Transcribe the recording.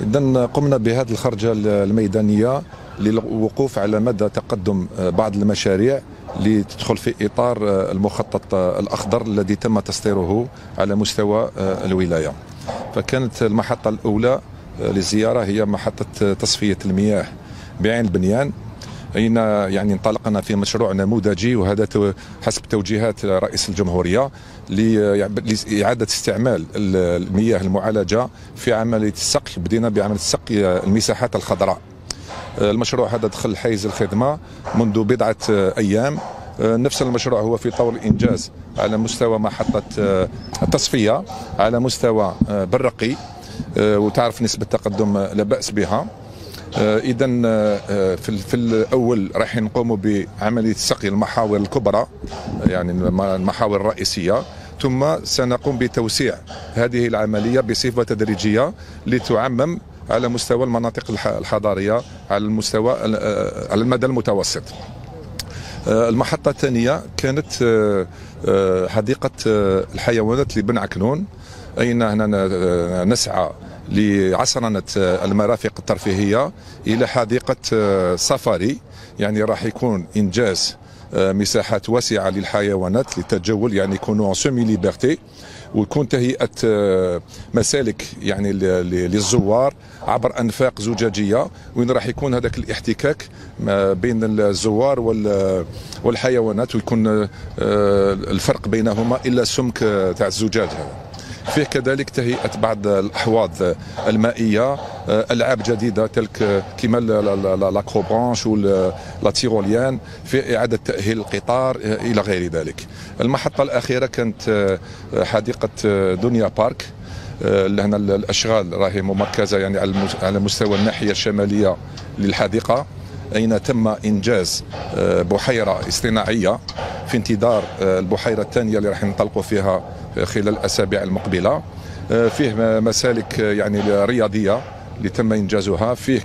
اذا قمنا بهذه الخرجة الميدانية للوقوف على مدى تقدم بعض المشاريع لتدخل في إطار المخطط الأخضر الذي تم تصديره على مستوى الولاية. فكانت المحطة الأولى للزيارة هي محطة تصفية المياه بعين البنيان. أين يعني انطلقنا في مشروع نموذجي وهذا حسب توجيهات رئيس الجمهورية لإعادة استعمال المياه المعالجة في عملية السقي. بدينا بعملية سقي المساحات الخضراء. المشروع هذا دخل حيز الخدمة منذ بضعة أيام. نفس المشروع هو في طور الانجاز على مستوى محطة التصفيه على مستوى برقي وتعرف نسبة تقدم لا بأس بها. اذا في في الأول راح نقوموا بعملية سقي المحاور الكبرى يعني المحاور الرئيسية ثم سنقوم بتوسيع هذه العملية بصفة تدريجية لتعمم على مستوى المناطق الحضارية على المستوى على المدى المتوسط. المحطة الثانية كانت حديقة الحيوانات لبن عكنون. أين هنا نسعى لعصرنة المرافق الترفيهية إلى حديقة سفاري. يعني راح يكون إنجاز مساحات واسعة للحيوانات للتجول يعني يكونوا سيمي ليبرتي ويكون تهيئة مسالك يعني للزوار عبر أنفاق زجاجية. وين راح يكون هذاك الاحتكاك بين الزوار والحيوانات. ويكون الفرق بينهما إلا سمك تاع الزجاج هذا. فيه كذلك تهيئة بعض الأحواض المائية ألعاب جديدة تلك كما l'accrobranche و la tyrolienne في إعادة تأهيل القطار إلى غير ذلك. المحطة الأخيرة كانت حديقة دنيا بارك. هنا الأشغال راهي ممركزه يعني على مستوى الناحية الشمالية للحديقة. أين تم إنجاز بحيرة اصطناعية في انتظار البحيرة الثانية اللي راح ننطلقوا فيها خلال الأسابيع المقبلة. فيه مسالك يعني رياضية اللي تم إنجازها فيه